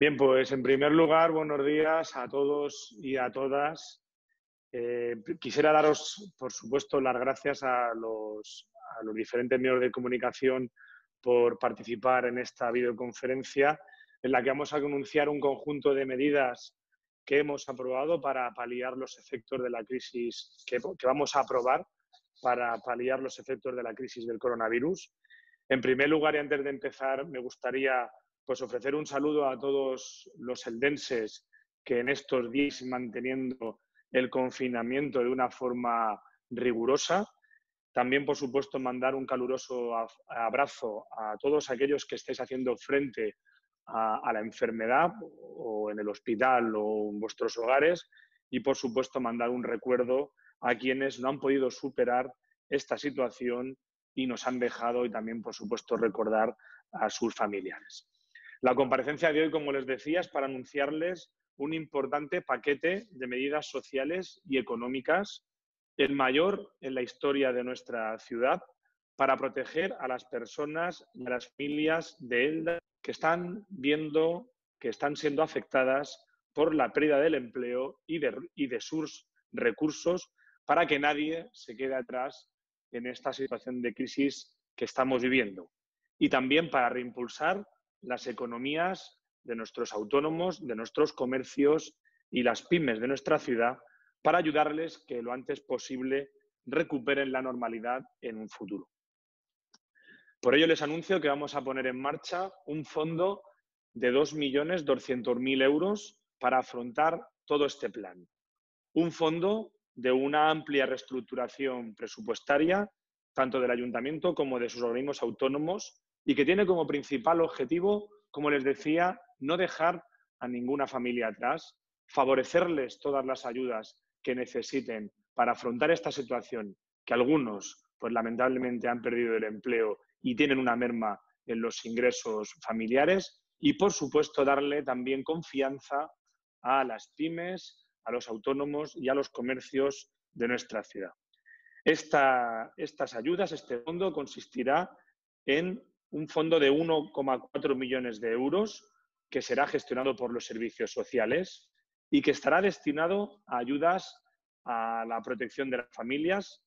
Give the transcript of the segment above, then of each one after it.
Bien, pues en primer lugar, buenos días a todos y a todas. Eh, quisiera daros, por supuesto, las gracias a los, a los diferentes medios de comunicación por participar en esta videoconferencia en la que vamos a anunciar un conjunto de medidas que hemos aprobado para paliar los efectos de la crisis, que, vamos a aprobar para paliar los efectos de la crisis del coronavirus. En primer lugar, y antes de empezar, me gustaría pues, ofrecer un saludo a todos los eldenses que en estos días manteniendo el confinamiento de una forma rigurosa. También, por supuesto, mandar un caluroso abrazo a todos aquellos que estéis haciendo frente a, la enfermedad o en el hospital o en vuestros hogares y, por supuesto, mandar un recuerdo a quienes no han podido superar esta situación y nos han dejado y también, por supuesto, recordar a sus familiares. La comparecencia de hoy, como les decía, es para anunciarles un importante paquete de medidas sociales y económicas, el mayor en la historia de nuestra ciudad, para proteger a las personas y a las familias de ELDA que están viendo que están siendo afectadas por la pérdida del empleo y de, sus recursos para que nadie se quede atrás en esta situación de crisis que estamos viviendo. Y también para reimpulsar las economías de nuestros autónomos, de nuestros comercios y las pymes de nuestra ciudad para ayudarles que lo antes posible recuperen la normalidad en un futuro. Por ello les anuncio que vamos a poner en marcha un fondo de 2.200.000 euros para afrontar todo este plan. Un fondo de una amplia reestructuración presupuestaria, tanto del ayuntamiento como de sus organismos autónomos, y que tiene como principal objetivo, como les decía, no dejar a ninguna familia atrás, favorecerles todas las ayudas que necesiten para afrontar esta situación, que algunos, pues lamentablemente, han perdido el empleo y tienen una merma en los ingresos familiares y, por supuesto, darle también confianza a las pymes, a los autónomos y a los comercios de nuestra ciudad. Estas ayudas, este fondo, consistirá en un fondo de 1,4 millones de euros que será gestionado por los servicios sociales y que estará destinado a ayudas a la protección de las familias,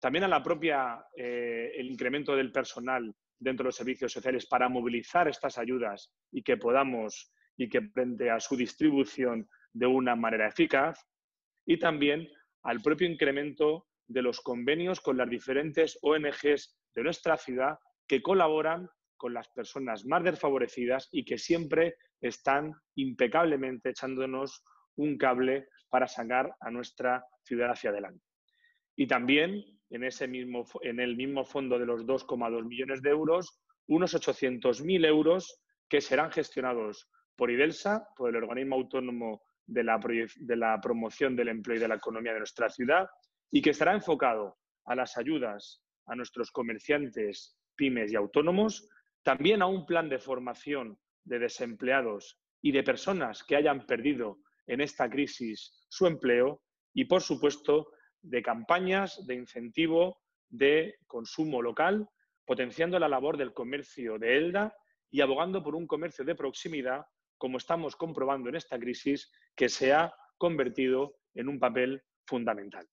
también a la propia, eh, el incremento del personal dentro de los servicios sociales para movilizar estas ayudas y que podamos y que frente a su distribución de una manera eficaz y también al propio incremento de los convenios con las diferentes ONGs de nuestra ciudad que colaboran con las personas más desfavorecidas y que siempre están impecablemente echándonos un cable para sacar a nuestra ciudad hacia adelante. Y también en, ese mismo, en el mismo fondo de los 2,2 millones de euros, unos 800.000 euros que serán gestionados por IDELSA, por el organismo autónomo de la, de la promoción del empleo y de la economía de nuestra ciudad, y que estará enfocado a las ayudas a nuestros comerciantes, pymes y autónomos, también a un plan de formación de desempleados y de personas que hayan perdido en esta crisis su empleo y, por supuesto, de campañas de incentivo de consumo local, potenciando la labor del comercio de ELDA y abogando por un comercio de proximidad, como estamos comprobando en esta crisis, que se ha convertido en un papel fundamental.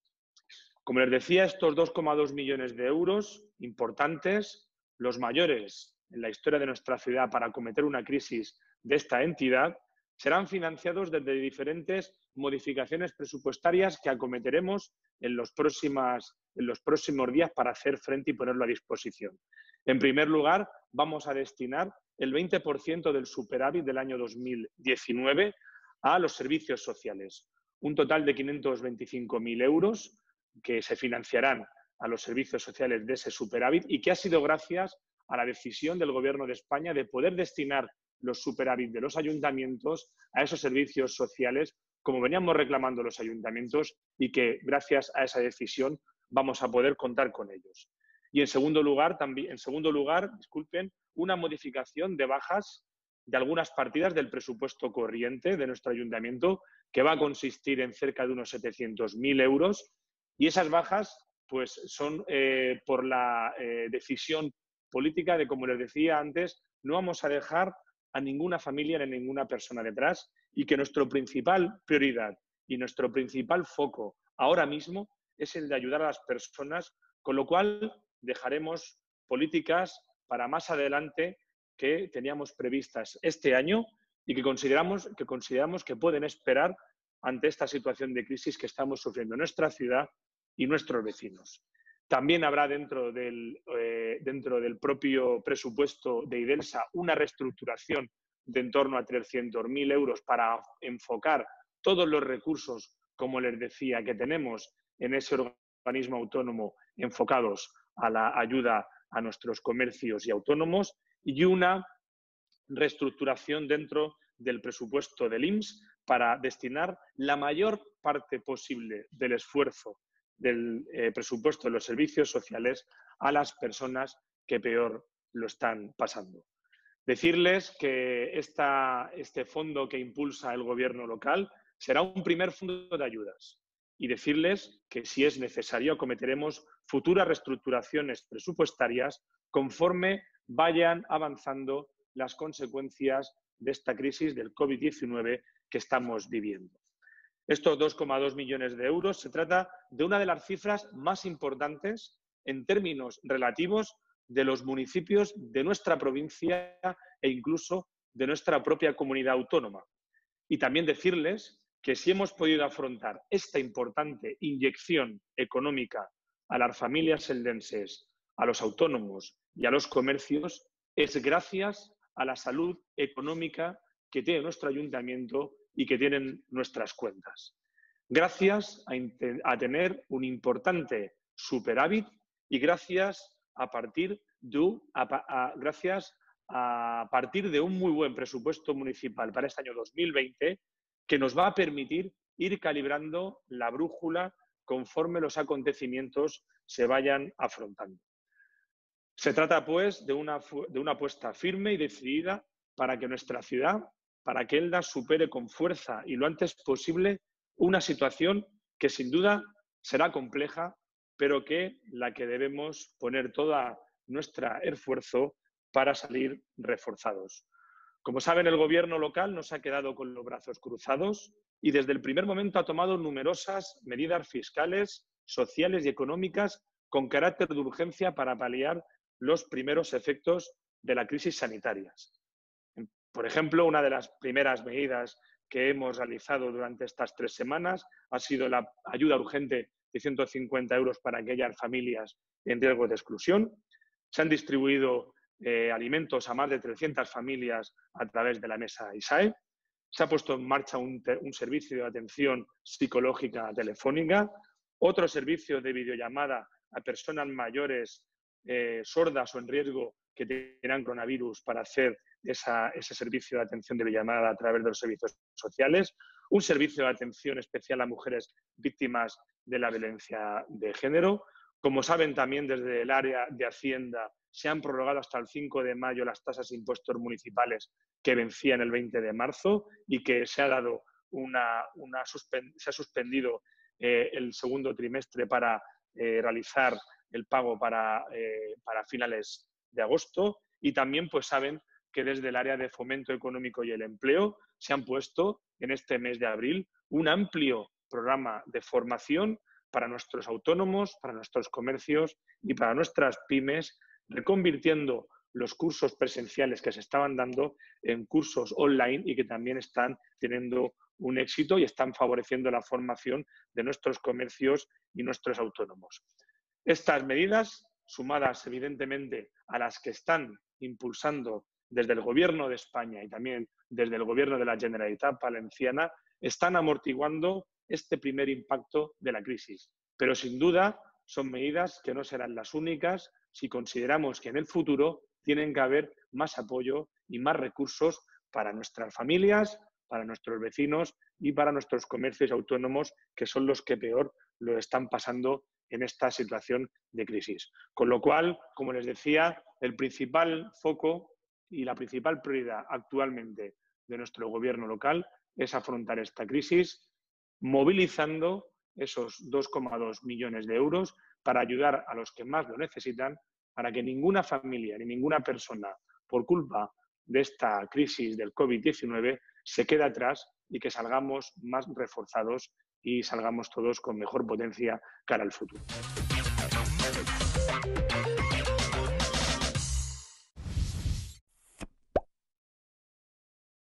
Como les decía, estos 2,2 millones de euros importantes, los mayores en la historia de nuestra ciudad para acometer una crisis de esta entidad, serán financiados desde diferentes modificaciones presupuestarias que acometeremos en los, en los próximos días para hacer frente y ponerlo a disposición. En primer lugar, vamos a destinar el 20% del superávit del año 2019 a los servicios sociales, un total de 525.000 euros que se financiarán a los servicios sociales de ese superávit y que ha sido gracias a la decisión del Gobierno de España de poder destinar los superávit de los ayuntamientos a esos servicios sociales, como veníamos reclamando los ayuntamientos y que gracias a esa decisión vamos a poder contar con ellos. Y en segundo lugar, también, en segundo lugar, disculpen, una modificación de bajas de algunas partidas del presupuesto corriente de nuestro ayuntamiento, que va a consistir en cerca de unos 700.000 euros. Y esas bajas, pues, son eh, por la eh, decisión política de, como les decía antes, no vamos a dejar a ninguna familia ni a ninguna persona detrás y que nuestra principal prioridad y nuestro principal foco ahora mismo es el de ayudar a las personas, con lo cual dejaremos políticas para más adelante que teníamos previstas este año y que consideramos que, consideramos que pueden esperar ante esta situación de crisis que estamos sufriendo en nuestra ciudad y nuestros vecinos. También habrá dentro del, eh, dentro del propio presupuesto de IDELSA una reestructuración de en torno a 300.000 euros para enfocar todos los recursos, como les decía, que tenemos en ese organismo autónomo enfocados a la ayuda a nuestros comercios y autónomos y una reestructuración dentro del presupuesto del IMSS para destinar la mayor parte posible del esfuerzo del eh, presupuesto de los servicios sociales a las personas que peor lo están pasando. Decirles que este fondo que impulsa el gobierno local será un primer fondo de ayudas y decirles que si es necesario cometeremos futuras reestructuraciones presupuestarias conforme vayan avanzando las consecuencias de esta crisis del COVID-19 que estamos viviendo. Estos 2,2 millones de euros se trata de una de las cifras más importantes en términos relativos de los municipios de nuestra provincia e incluso de nuestra propia comunidad autónoma. Y también decirles que si hemos podido afrontar esta importante inyección económica a las familias eldenses, a los autónomos y a los comercios, es gracias a la salud económica que tiene nuestro ayuntamiento y que tienen nuestras cuentas. Gracias a, tener un importante superávit y gracias a partir de, un muy buen presupuesto municipal para este año 2020 que nos va a permitir ir calibrando la brújula conforme los acontecimientos se vayan afrontando. Se trata, pues, de una, de una apuesta firme y decidida para que nuestra ciudad para que Elda supere con fuerza y lo antes posible una situación que sin duda será compleja, pero que la que debemos poner todo nuestro esfuerzo para salir reforzados. Como saben, el gobierno local nos ha quedado con los brazos cruzados y desde el primer momento ha tomado numerosas medidas fiscales, sociales y económicas con carácter de urgencia para paliar los primeros efectos de la crisis sanitarias. Por ejemplo, una de las primeras medidas que hemos realizado durante estas tres semanas ha sido la ayuda urgente de 150 euros para aquellas familias en riesgo de exclusión. Se han distribuido eh, alimentos a más de 300 familias a través de la mesa ISAE. Se ha puesto en marcha un, servicio de atención psicológica telefónica, otro servicio de videollamada a personas mayores eh, sordas o en riesgo que tengan coronavirus para hacer ese servicio de atención de llamada a través de los servicios sociales, un servicio de atención especial a mujeres víctimas de la violencia de género. Como saben también desde el área de Hacienda se han prorrogado hasta el 5 de mayo las tasas de impuestos municipales que vencían el 20 de marzo y que se ha dado una, se ha suspendido eh, el segundo trimestre para eh, realizar el pago para, eh, para finales de agosto y también pues saben que desde el área de fomento económico y el empleo se han puesto en este mes de abril un amplio programa de formación para nuestros autónomos, para nuestros comercios y para nuestras pymes, reconvirtiendo los cursos presenciales que se estaban dando en cursos online y que también están teniendo un éxito y están favoreciendo la formación de nuestros comercios y nuestros autónomos. Estas medidas, sumadas evidentemente a las que están impulsando desde el Gobierno de España y también desde el Gobierno de la Generalitat Valenciana, están amortiguando este primer impacto de la crisis. Pero sin duda son medidas que no serán las únicas si consideramos que en el futuro tienen que haber más apoyo y más recursos para nuestras familias, para nuestros vecinos y para nuestros comercios autónomos, que son los que peor lo están pasando en esta situación de crisis. Con lo cual, como les decía, el principal foco y la principal prioridad actualmente de nuestro gobierno local es afrontar esta crisis movilizando esos 2,2 millones de euros para ayudar a los que más lo necesitan, para que ninguna familia ni ninguna persona, por culpa de esta crisis del COVID-19 se quede atrás y que salgamos más reforzados y salgamos todos con mejor potencia cara al futuro.